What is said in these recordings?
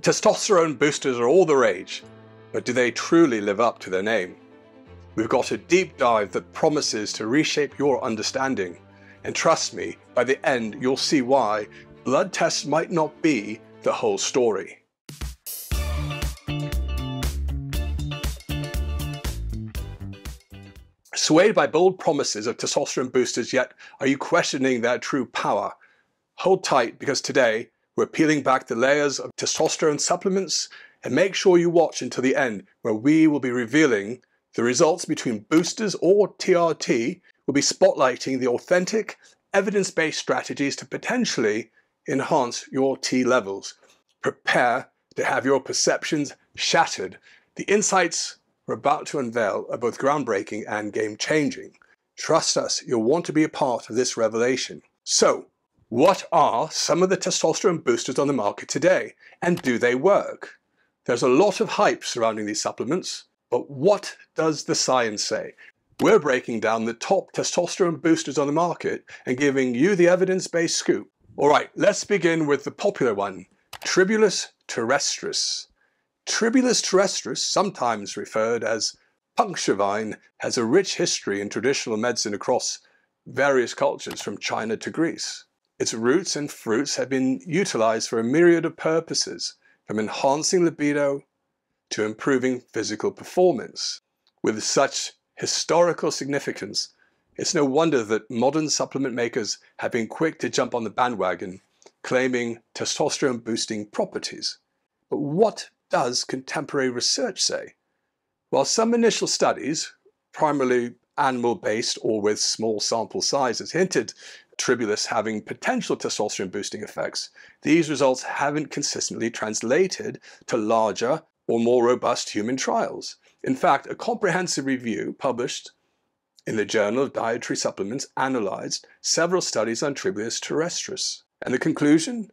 Testosterone boosters are all the rage, but do they truly live up to their name? We've got a deep dive that promises to reshape your understanding. And trust me, by the end, you'll see why blood tests might not be the whole story. Swayed by bold promises of testosterone boosters, yet are you questioning their true power? Hold tight because today we're peeling back the layers of testosterone supplements and make sure you watch until the end where we will be revealing the results between boosters or TRT We'll be spotlighting the authentic, evidence-based strategies to potentially enhance your T levels. Prepare to have your perceptions shattered. The insights we're about to unveil are both groundbreaking and game-changing. Trust us, you'll want to be a part of this revelation. So, what are some of the testosterone boosters on the market today, and do they work? There's a lot of hype surrounding these supplements, but what does the science say? We're breaking down the top testosterone boosters on the market and giving you the evidence-based scoop. All right, let's begin with the popular one, Tribulus terrestris. Tribulus terrestris, sometimes referred as puncture vine, has a rich history in traditional medicine across various cultures from China to Greece. Its roots and fruits have been utilized for a myriad of purposes, from enhancing libido to improving physical performance. With such historical significance, it's no wonder that modern supplement makers have been quick to jump on the bandwagon, claiming testosterone boosting properties. But what does contemporary research say? While some initial studies, primarily animal-based or with small sample sizes, hinted Tribulus having potential testosterone boosting effects, these results haven't consistently translated to larger or more robust human trials. In fact, a comprehensive review published in the Journal of Dietary Supplements analyzed several studies on Tribulus terrestris. And the conclusion?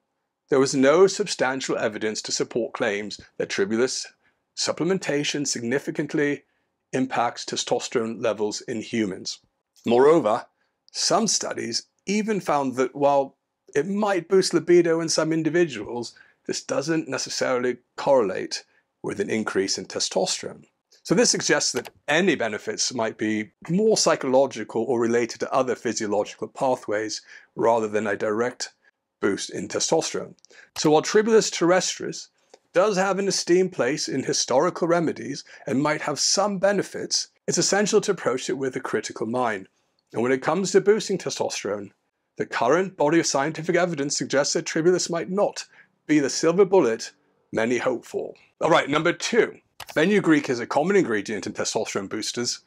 there was no substantial evidence to support claims that tribulus supplementation significantly impacts testosterone levels in humans. Moreover, some studies even found that while it might boost libido in some individuals, this doesn't necessarily correlate with an increase in testosterone. So this suggests that any benefits might be more psychological or related to other physiological pathways rather than a direct boost in testosterone. So while Tribulus terrestris does have an esteemed place in historical remedies and might have some benefits, it's essential to approach it with a critical mind. And when it comes to boosting testosterone, the current body of scientific evidence suggests that Tribulus might not be the silver bullet many hope for. All right, number two. Fenugreek is a common ingredient in testosterone boosters.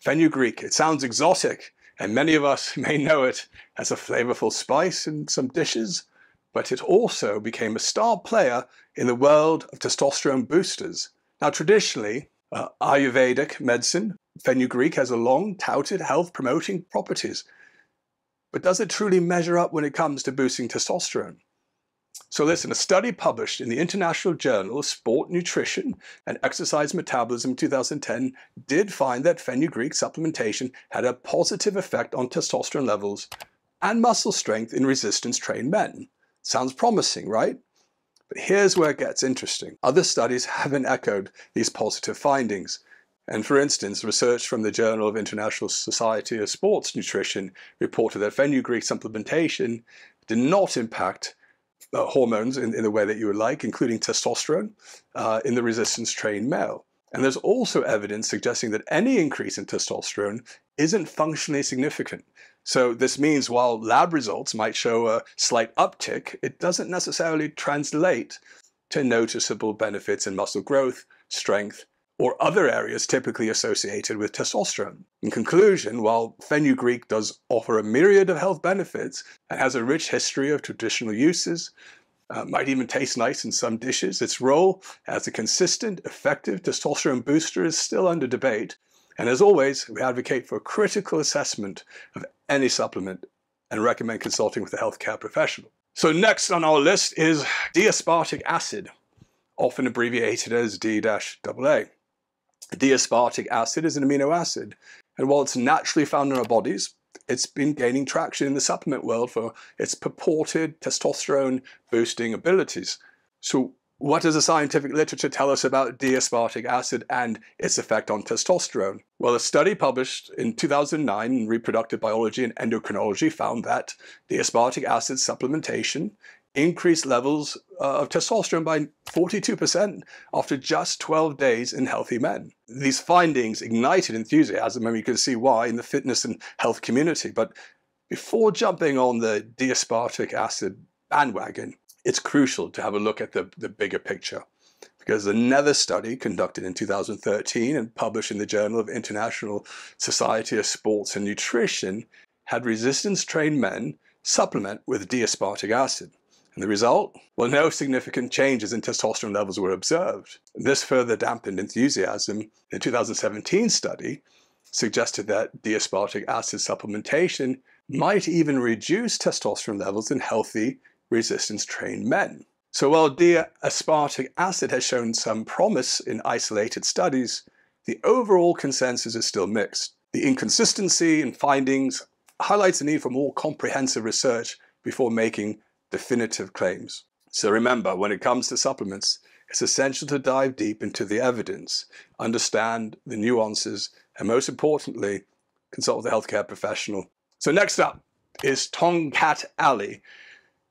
Fenugreek, it sounds exotic, and many of us may know it as a flavorful spice in some dishes, but it also became a star player in the world of testosterone boosters. Now, traditionally, uh, Ayurvedic medicine, fenugreek has a long touted health promoting properties. But does it truly measure up when it comes to boosting testosterone? So listen, a study published in the International Journal of Sport Nutrition and Exercise Metabolism 2010 did find that fenugreek supplementation had a positive effect on testosterone levels and muscle strength in resistance-trained men. Sounds promising, right? But here's where it gets interesting. Other studies haven't echoed these positive findings. And for instance, research from the Journal of International Society of Sports Nutrition reported that fenugreek supplementation did not impact uh, hormones in, in the way that you would like, including testosterone, uh, in the resistance trained male. And there's also evidence suggesting that any increase in testosterone isn't functionally significant. So this means while lab results might show a slight uptick, it doesn't necessarily translate to noticeable benefits in muscle growth, strength, or other areas typically associated with testosterone. In conclusion, while fenugreek does offer a myriad of health benefits and has a rich history of traditional uses, uh, might even taste nice in some dishes, its role as a consistent, effective testosterone booster is still under debate. And as always, we advocate for a critical assessment of any supplement and recommend consulting with a healthcare professional. So next on our list is D-aspartic acid, often abbreviated as D-AA. D-aspartic acid is an amino acid, and while it's naturally found in our bodies, it's been gaining traction in the supplement world for its purported testosterone boosting abilities. So what does the scientific literature tell us about D-aspartic acid and its effect on testosterone? Well, a study published in 2009 in Reproductive Biology and Endocrinology found that D-aspartic acid supplementation increased levels uh, of testosterone by 42% after just 12 days in healthy men. These findings ignited enthusiasm, and we can see why in the fitness and health community. But before jumping on the D-aspartic acid bandwagon, it's crucial to have a look at the, the bigger picture because another study conducted in 2013 and published in the Journal of International Society of Sports and Nutrition had resistance trained men supplement with D-aspartic acid. And the result? Well, no significant changes in testosterone levels were observed. This further dampened enthusiasm. The 2017 study suggested that D-aspartic acid supplementation might even reduce testosterone levels in healthy resistance trained men. So while D-aspartic acid has shown some promise in isolated studies, the overall consensus is still mixed. The inconsistency in findings highlights the need for more comprehensive research before making definitive claims. So remember, when it comes to supplements, it's essential to dive deep into the evidence, understand the nuances, and most importantly, consult with a healthcare professional. So next up is Tongkat Ali,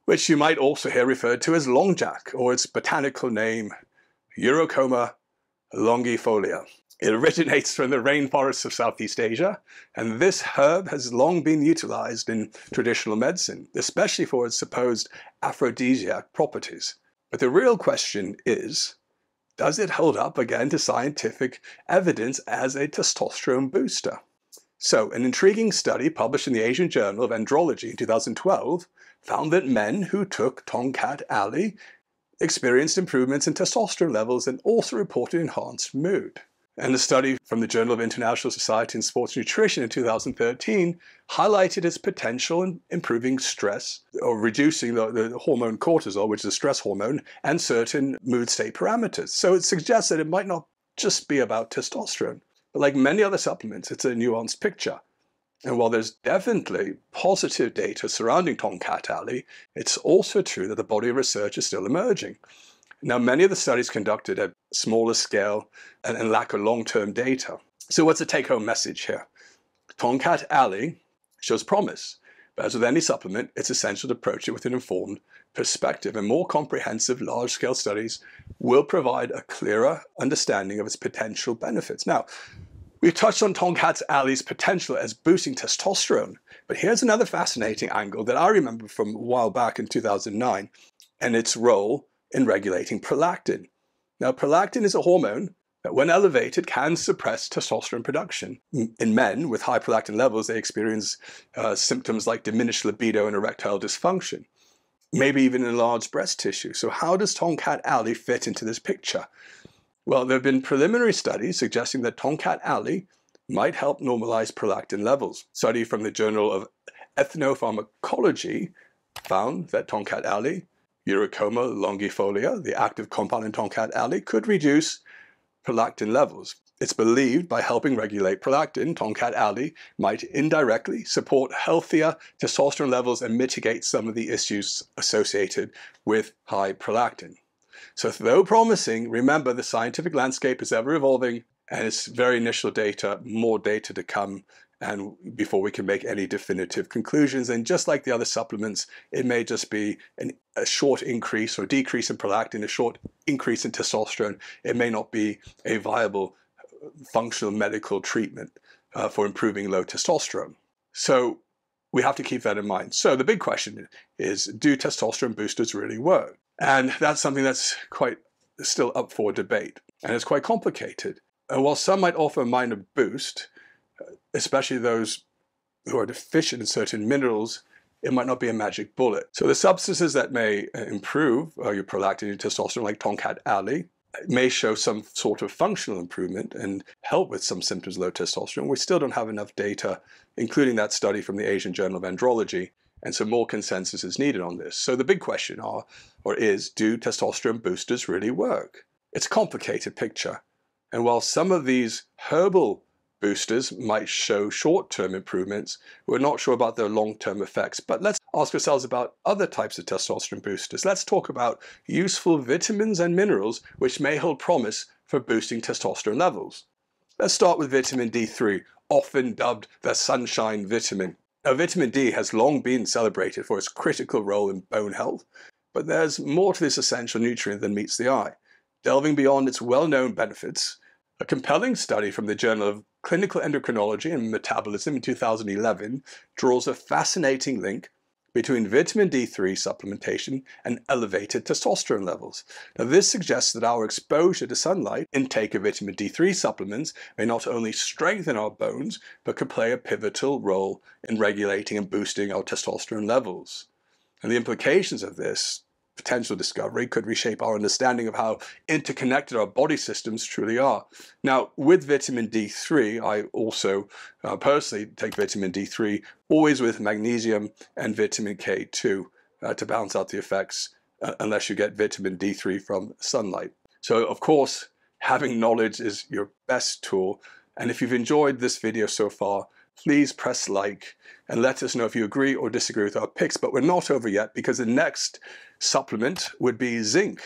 which you might also hear referred to as longjack, or its botanical name, Eurycoma longifolia. It originates from the rainforests of Southeast Asia, and this herb has long been utilized in traditional medicine, especially for its supposed aphrodisiac properties. But the real question is, does it hold up again to scientific evidence as a testosterone booster? So, an intriguing study published in the Asian Journal of Andrology in 2012 found that men who took Tongkat Ali experienced improvements in testosterone levels and also reported enhanced mood. And a study from the Journal of International Society in Sports Nutrition in 2013 highlighted its potential in improving stress or reducing the, the, hormone cortisol, which is a stress hormone, and certain mood state parameters. So it suggests that it might not just be about testosterone. But like many other supplements, it's a nuanced picture. And while there's definitely positive data surrounding Tongkat Ali, it's also true that the body of research is still emerging. Now, many of the studies conducted at smaller scale and, and lack of long-term data. So what's the take-home message here? Tongkat Ali shows promise, but as with any supplement, it's essential to approach it with an informed perspective, and more comprehensive large-scale studies will provide a clearer understanding of its potential benefits. Now, We've touched on Tongkat Ali's potential as boosting testosterone, but here's another fascinating angle that I remember from a while back in 2009, and its role in regulating prolactin. Now, prolactin is a hormone that, when elevated, can suppress testosterone production. In men with high prolactin levels, they experience uh, symptoms like diminished libido and erectile dysfunction, maybe even enlarged breast tissue. So, how does Tongkat Ali fit into this picture? Well, there have been preliminary studies suggesting that Tongkat Ali might help normalize prolactin levels. Study from the Journal of Ethnopharmacology found that Tongkat Ali, Eurycoma longifolia, the active compound in Tongkat Ali, could reduce prolactin levels. It's believed by helping regulate prolactin, Tongkat Ali might indirectly support healthier testosterone levels and mitigate some of the issues associated with high prolactin. So though promising, remember the scientific landscape is ever evolving and it's very initial data, more data to come and before we can make any definitive conclusions. And just like the other supplements, it may just be an, a short increase or decrease in prolactin, a short increase in testosterone. It may not be a viable functional medical treatment uh, for improving low testosterone. So we have to keep that in mind. So the big question is, do testosterone boosters really work? And that's something that's quite still up for debate. And it's quite complicated. And while some might offer a minor boost, especially those who are deficient in certain minerals, it might not be a magic bullet. So the substances that may uh, improve uh, your prolactin and testosterone, like Tongkat Ali, may show some sort of functional improvement and help with some symptoms of low testosterone. We still don't have enough data, including that study from the Asian Journal of Andrology, and so more consensus is needed on this. So the big question are, or is, do testosterone boosters really work? It's a complicated picture. And while some of these herbal boosters might show short-term improvements, we're not sure about their long-term effects. But let's ask ourselves about other types of testosterone boosters. Let's talk about useful vitamins and minerals which may hold promise for boosting testosterone levels. Let's start with vitamin D3, often dubbed the sunshine vitamin. Now, vitamin D has long been celebrated for its critical role in bone health, but there's more to this essential nutrient than meets the eye. Delving beyond its well known benefits, a compelling study from the Journal of Clinical Endocrinology and Metabolism in 2011 draws a fascinating link between vitamin D3 supplementation and elevated testosterone levels. Now, this suggests that our exposure to sunlight, intake of vitamin D3 supplements, may not only strengthen our bones, but could play a pivotal role in regulating and boosting our testosterone levels. And the implications of this potential discovery could reshape our understanding of how interconnected our body systems truly are. Now, with vitamin D3, I also uh, personally take vitamin D3 always with magnesium and vitamin K2 uh, to balance out the effects, uh, unless you get vitamin D3 from sunlight. So, of course, having knowledge is your best tool. And if you've enjoyed this video so far, please press like and let us know if you agree or disagree with our picks. But we're not over yet because the next supplement would be zinc.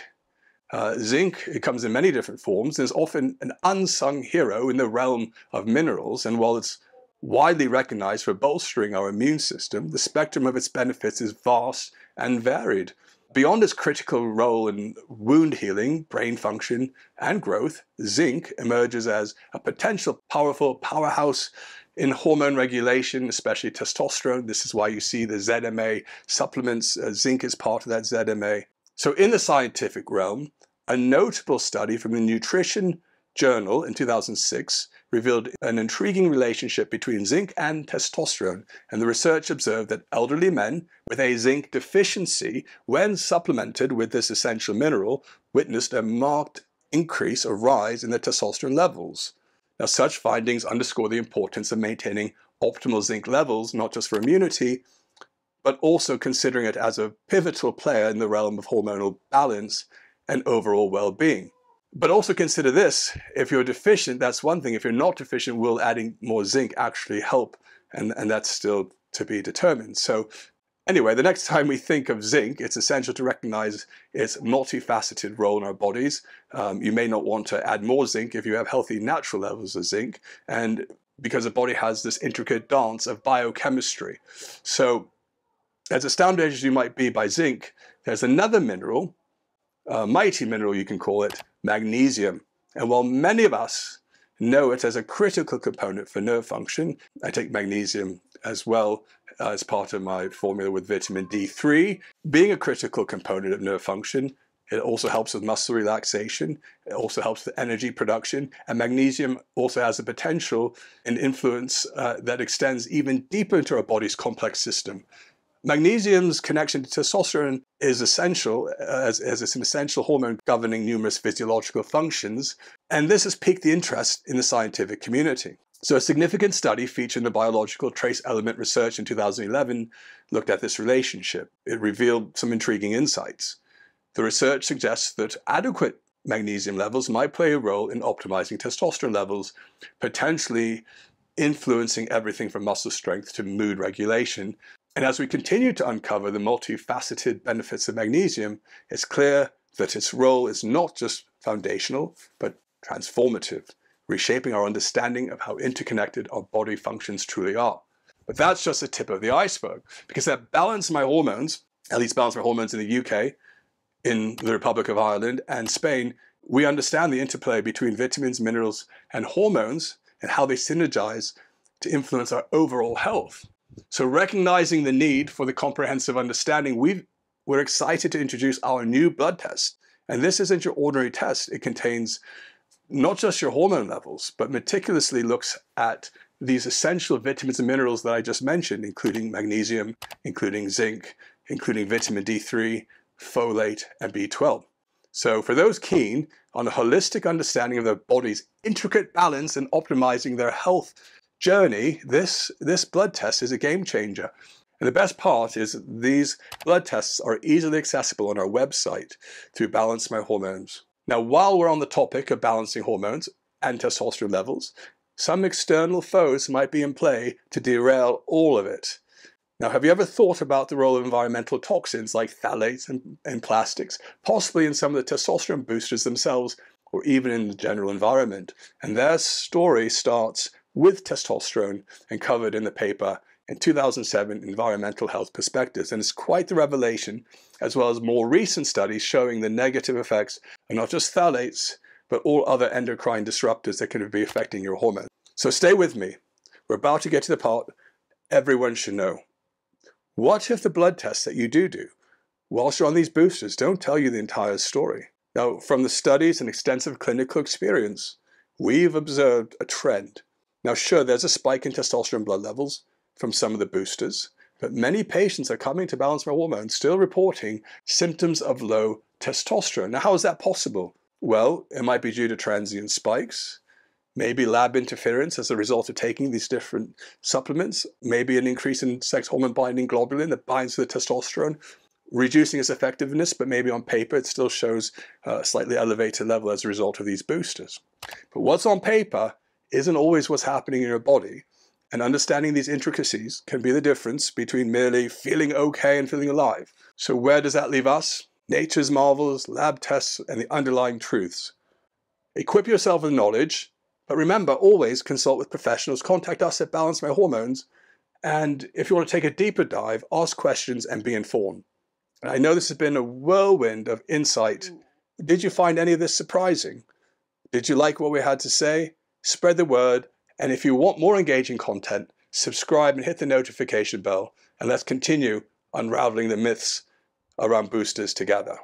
Uh, zinc, it comes in many different forms. There's often an unsung hero in the realm of minerals, and while it's widely recognized for bolstering our immune system, the spectrum of its benefits is vast and varied. Beyond its critical role in wound healing, brain function, and growth, zinc emerges as a potential powerful powerhouse in hormone regulation, especially testosterone. This is why you see the ZMA supplements. Uh, zinc is part of that ZMA. So, in the scientific realm, a notable study from the Nutrition Journal in 2006 revealed an intriguing relationship between zinc and testosterone, and the research observed that elderly men with a zinc deficiency, when supplemented with this essential mineral, witnessed a marked increase or rise in their testosterone levels. Now, such findings underscore the importance of maintaining optimal zinc levels, not just for immunity, but also considering it as a pivotal player in the realm of hormonal balance and overall well being. But also consider this if you're deficient, that's one thing. If you're not deficient, will adding more zinc actually help? And, and that's still to be determined. So Anyway, the next time we think of zinc, it's essential to recognize its multifaceted role in our bodies. Um, you may not want to add more zinc if you have healthy natural levels of zinc, and because the body has this intricate dance of biochemistry. So, as astounded as you might be by zinc, there's another mineral, a mighty mineral you can call it, magnesium. And while many of us know it as a critical component for nerve function, I take magnesium as well as part of my formula with vitamin D3. Being a critical component of nerve function, it also helps with muscle relaxation. It also helps with energy production. And magnesium also has a potential and influence uh, that extends even deeper into our body's complex system. Magnesium's connection to testosterone is essential uh, as, as it's an essential hormone governing numerous physiological functions. And this has piqued the interest in the scientific community. So a significant study featuring the biological trace element research in 2011 looked at this relationship. It revealed some intriguing insights. The research suggests that adequate magnesium levels might play a role in optimizing testosterone levels, potentially influencing everything from muscle strength to mood regulation. And as we continue to uncover the multifaceted benefits of magnesium, it's clear that its role is not just foundational, but transformative reshaping our understanding of how interconnected our body functions truly are. But that's just the tip of the iceberg, because that balance my hormones, at least balance my hormones in the UK, in the Republic of Ireland, and Spain, we understand the interplay between vitamins, minerals, and hormones and how they synergize to influence our overall health. So, recognizing the need for the comprehensive understanding, we we're excited to introduce our new blood test. And this isn't your ordinary test. It contains not just your hormone levels, but meticulously looks at these essential vitamins and minerals that I just mentioned, including magnesium, including zinc, including vitamin D3, folate, and B12. So, for those keen on a holistic understanding of their body's intricate balance and optimizing their health journey, this, this blood test is a game changer. And the best part is these blood tests are easily accessible on our website through Balance My Hormones. Now, while we're on the topic of balancing hormones and testosterone levels, some external foes might be in play to derail all of it. Now, have you ever thought about the role of environmental toxins like phthalates and, and plastics, possibly in some of the testosterone boosters themselves, or even in the general environment? And their story starts with testosterone and covered in the paper in 2007 Environmental Health Perspectives. And it's quite the revelation, as well as more recent studies showing the negative effects of not just phthalates, but all other endocrine disruptors that can be affecting your hormones. So stay with me. We're about to get to the part everyone should know. What if the blood tests that you do do whilst you're on these boosters don't tell you the entire story? Now, from the studies and extensive clinical experience, we've observed a trend. Now, sure, there's a spike in testosterone blood levels from some of the boosters, but many patients are coming to balance my hormones still reporting symptoms of low testosterone. Now, how is that possible? Well, it might be due to transient spikes, maybe lab interference as a result of taking these different supplements, maybe an increase in sex hormone binding globulin that binds to the testosterone, reducing its effectiveness, but maybe on paper it still shows a slightly elevated level as a result of these boosters. But what's on paper isn't always what's happening in your body. And understanding these intricacies can be the difference between merely feeling okay and feeling alive. So, where does that leave us? Nature's marvels, lab tests, and the underlying truths. Equip yourself with knowledge but remember, always consult with professionals. Contact us at Balance My Hormones. And if you want to take a deeper dive, ask questions and be informed. And I know this has been a whirlwind of insight. Did you find any of this surprising? Did you like what we had to say? Spread the word. And if you want more engaging content, subscribe and hit the notification bell. And let's continue unraveling the myths around boosters together.